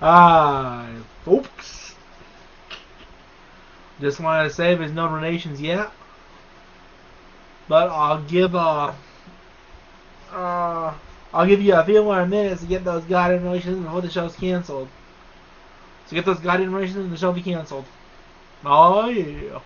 Ah, folks. Just wanted to say there's no donations yet. But I'll give a, uh I'll give you a few more minutes to get those goddamn donations before the show's cancelled. So get those goddamn donations and the show be cancelled. Oh yeah.